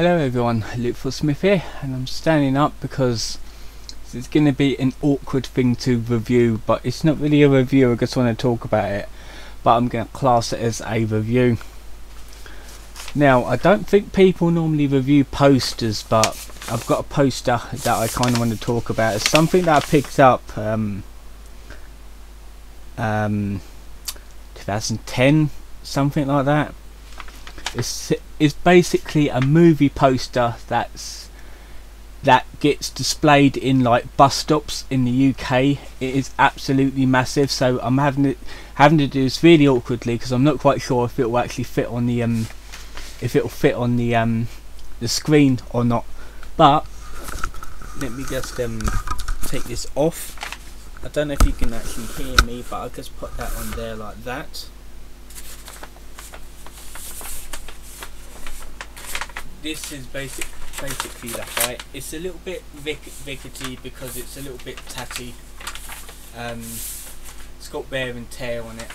Hello everyone, Luke Smith here, and I'm standing up because it's going to be an awkward thing to review, but it's not really a review, I just want to talk about it, but I'm going to class it as a review. Now, I don't think people normally review posters, but I've got a poster that I kind of want to talk about. It's something that I picked up um, um, 2010, something like that it's, it's basically a movie poster that's that gets displayed in like bus stops in the UK. It is absolutely massive. So I'm having to having to do this really awkwardly because I'm not quite sure if it will actually fit on the um if it will fit on the um the screen or not. But let me just um take this off. I don't know if you can actually hear me, but I'll just put that on there like that. This is basic, basically height. It's a little bit vic because it's a little bit tatty. Um, it's got wear and tear on it.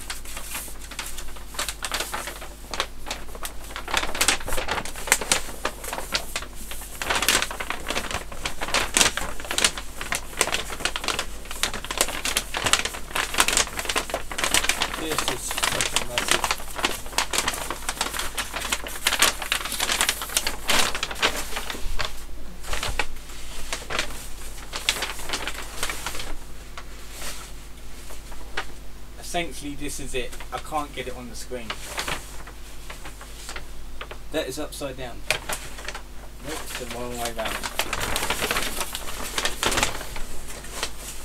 This is fucking massive. Essentially this is it. I can't get it on the screen. That is upside down. It's the wrong way round.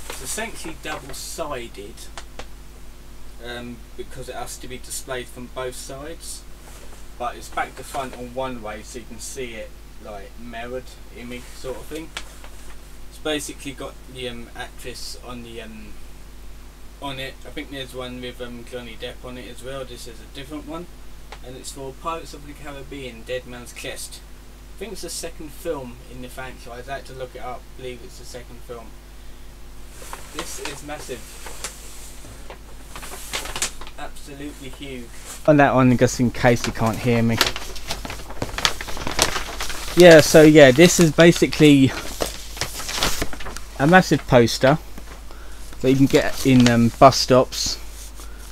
It's essentially double-sided um, because it has to be displayed from both sides. But it's back to front on one way so you can see it like mirrored image sort of thing. It's basically got the um, actress on the um, on it. I think there's one with um, Johnny Depp on it as well. This is a different one, and it's for Pirates of the Caribbean: Dead Man's Chest. I think it's the second film in the franchise. I had to look it up. I believe it's the second film. This is massive. Absolutely huge. On that one, just in case you can't hear me. Yeah, so yeah, this is basically a massive poster that you can get in um, bus stops.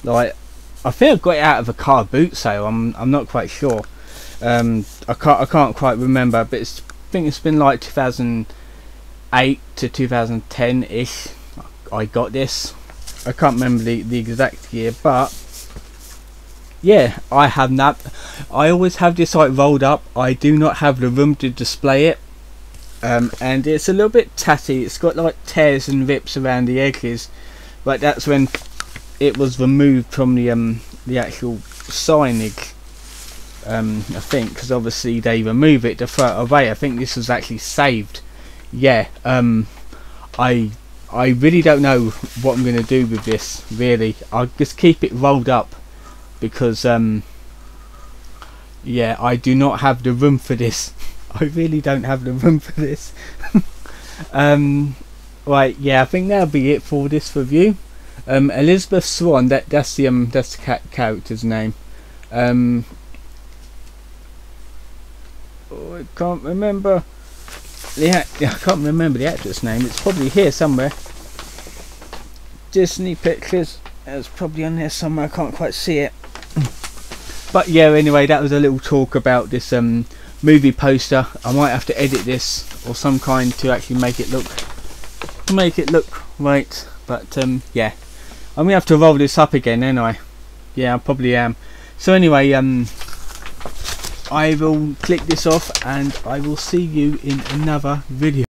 Like, I think I got it out of a car boot sale. I'm I'm not quite sure. Um, I can't I can't quite remember, but it's, I think it's been like 2008 to 2010 ish. I got this. I can't remember the, the exact year, but yeah, I have that. I always have this like rolled up. I do not have the room to display it um, and it's a little bit tatty. It's got like tears and rips around the edges. But that's when it was removed from the um, the actual signage um, I think because obviously they remove it to throw it away. I think this was actually saved. Yeah um, I I really don't know what I'm going to do with this really. I'll just keep it rolled up because um, yeah I do not have the room for this I really don't have the room for this. um, right, yeah, I think that'll be it for this review. Um, Elizabeth Swann, that that's the um that's the character's name. Um, oh, I can't remember the I can't remember the actress name. It's probably here somewhere. Disney pictures. It's probably on there somewhere. I can't quite see it. But yeah, anyway, that was a little talk about this um movie poster. I might have to edit this or some kind to actually make it look make it look right. But um, yeah, I'm gonna have to roll this up again, anyway. Yeah, I probably am. So anyway, um, I will click this off and I will see you in another video.